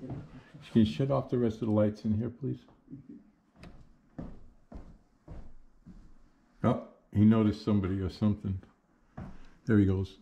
Can you shut off the rest of the lights in here, please? Oh, he noticed somebody or something. There he goes.